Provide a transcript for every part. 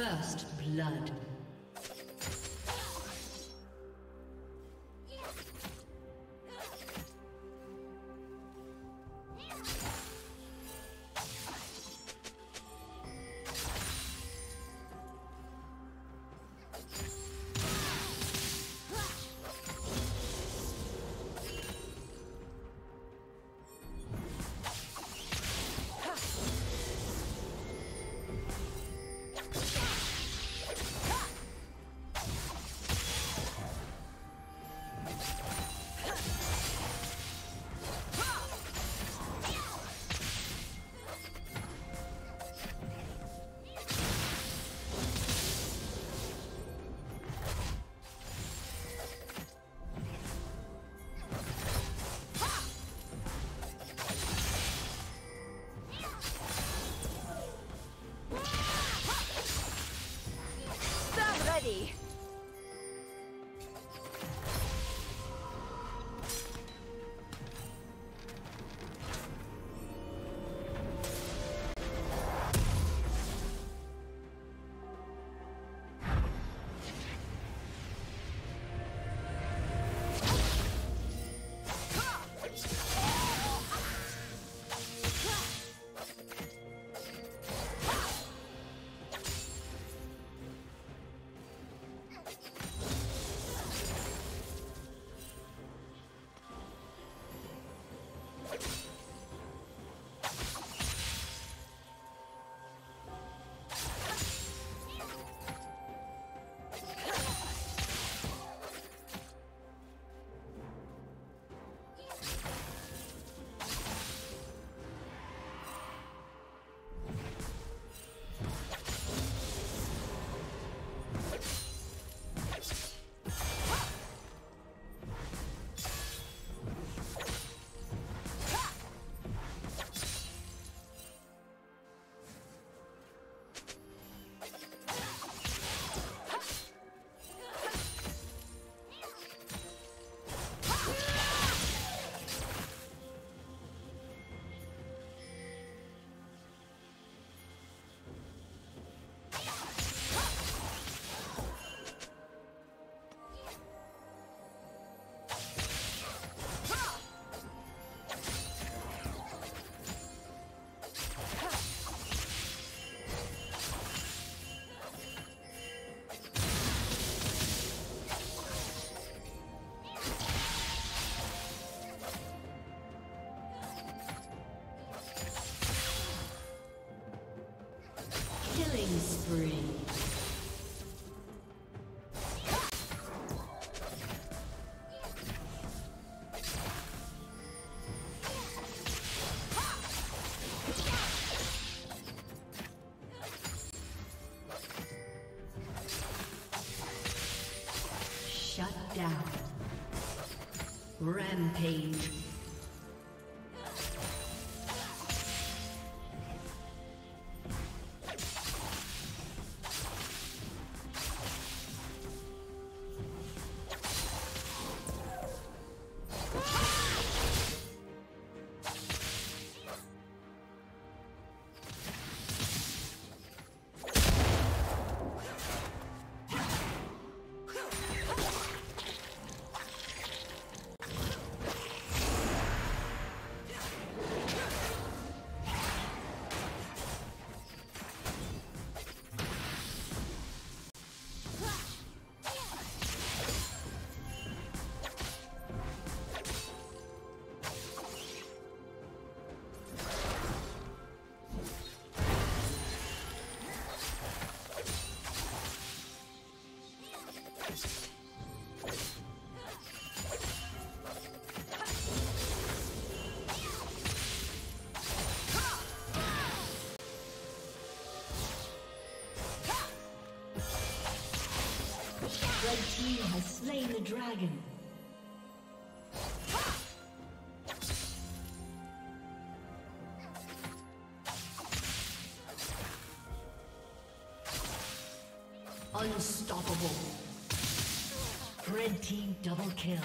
First blood. Rampage. Slain the dragon. Unstoppable. Red team double kill.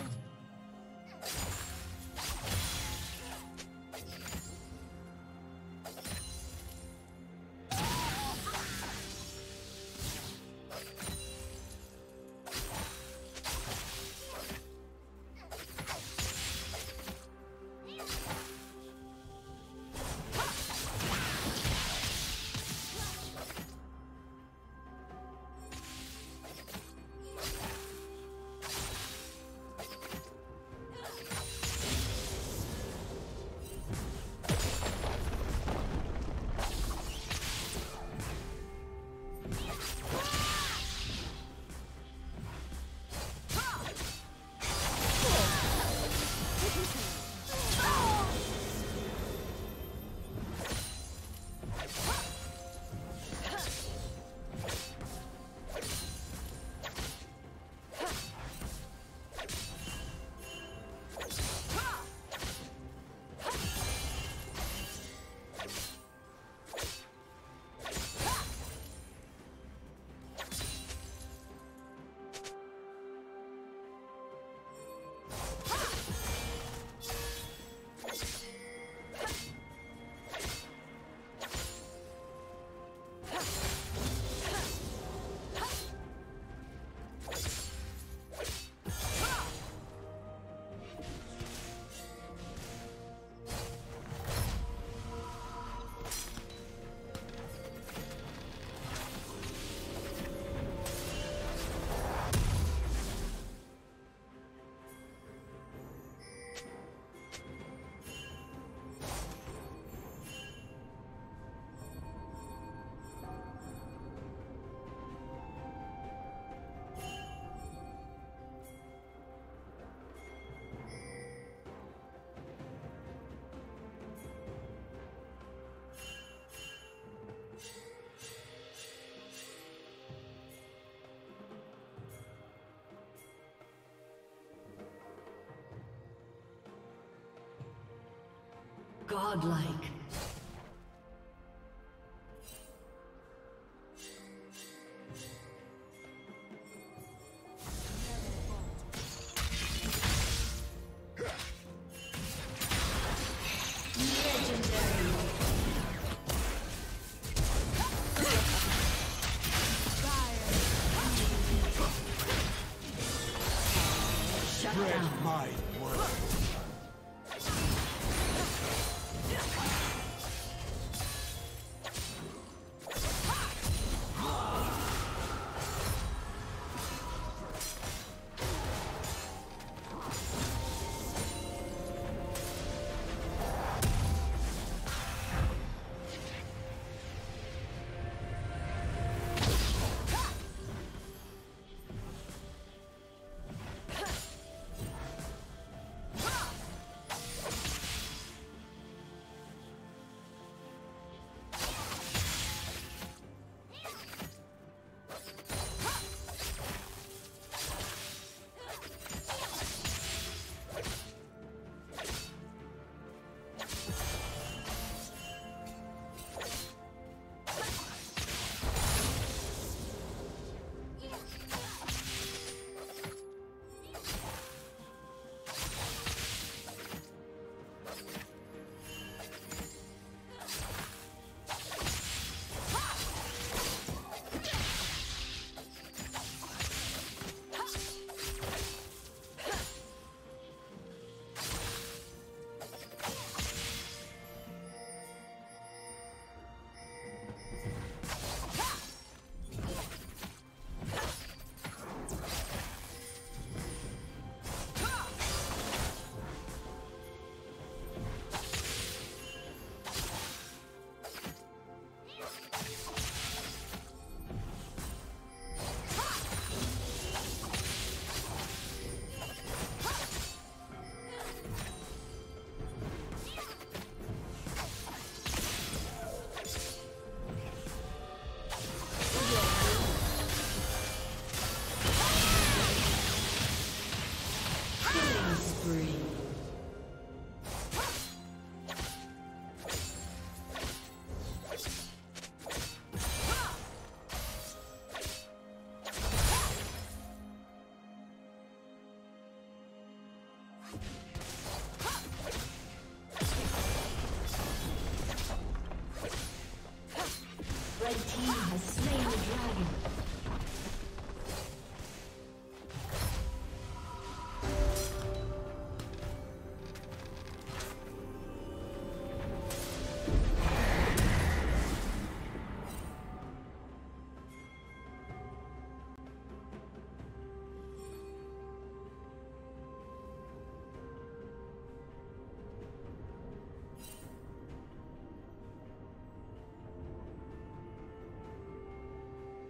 Godlike.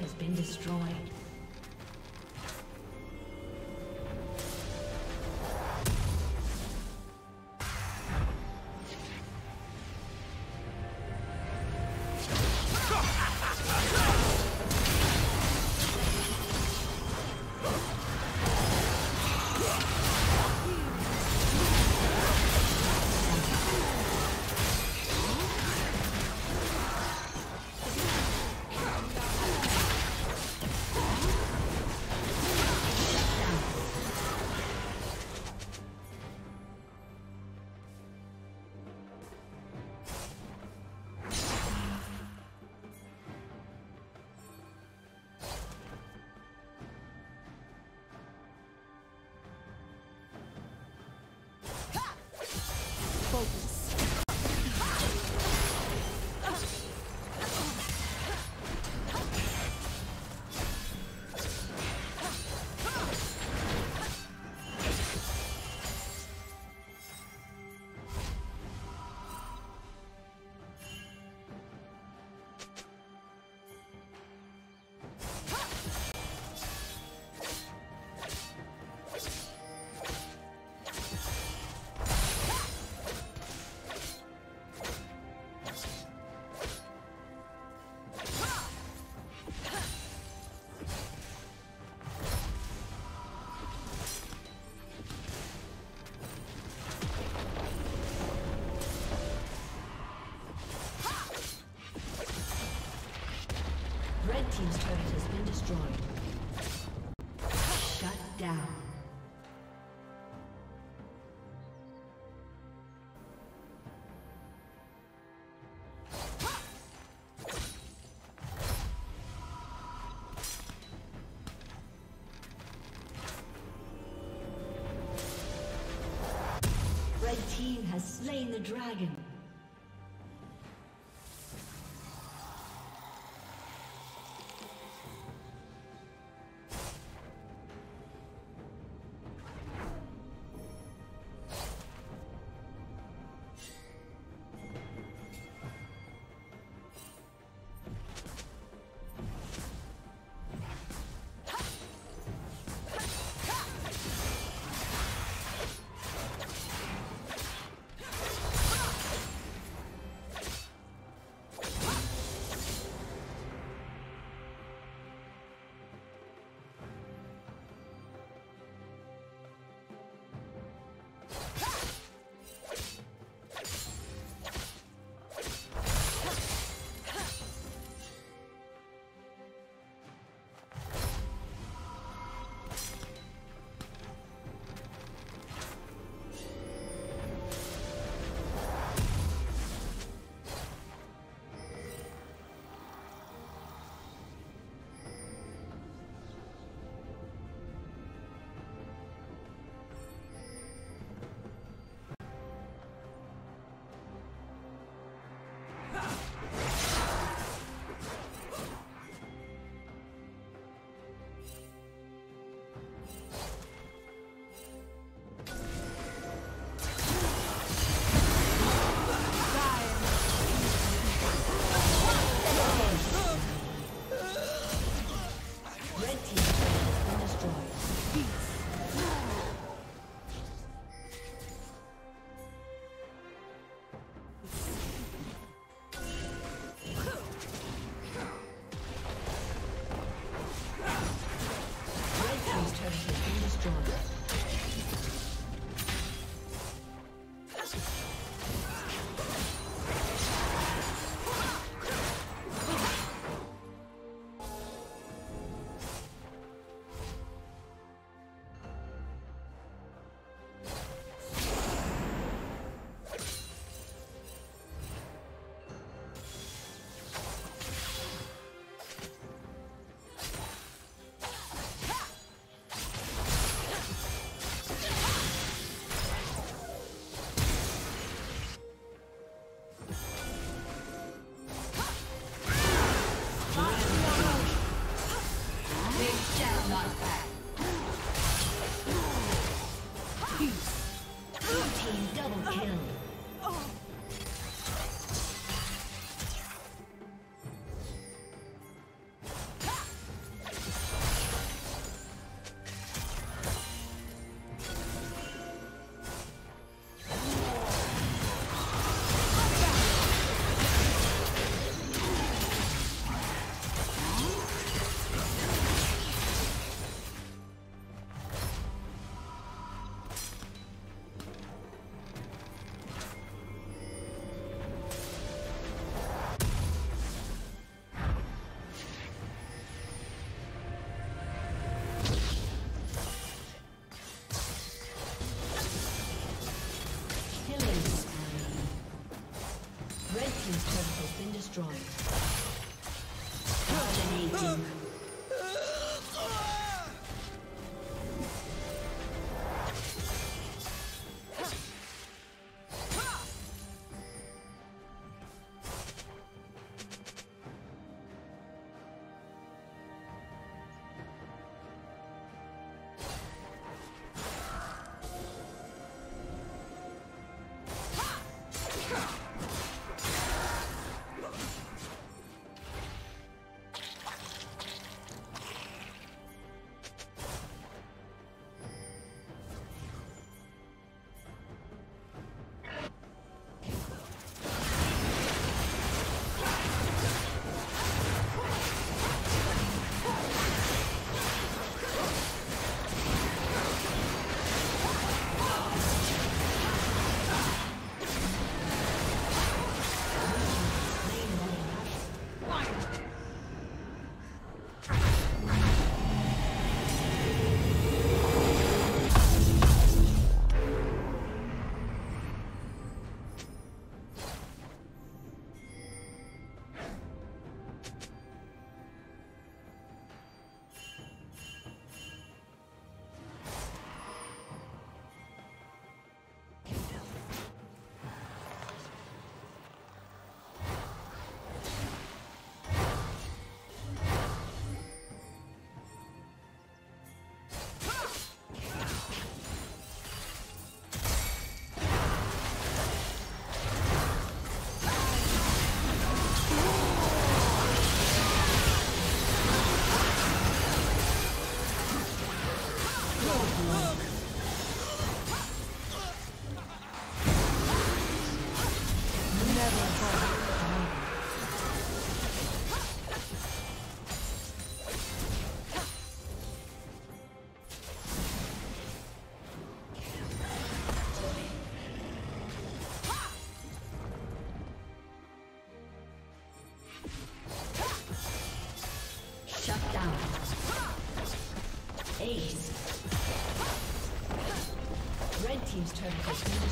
Has been destroyed. Team's turret has been destroyed. Shut down. Red team has slain the dragon.